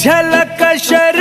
झलक शर